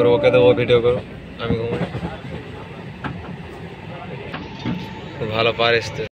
করো ওকে দেবো ভিডিও করো আমি ঘুমাই। খুব ভালো পারিস তুই।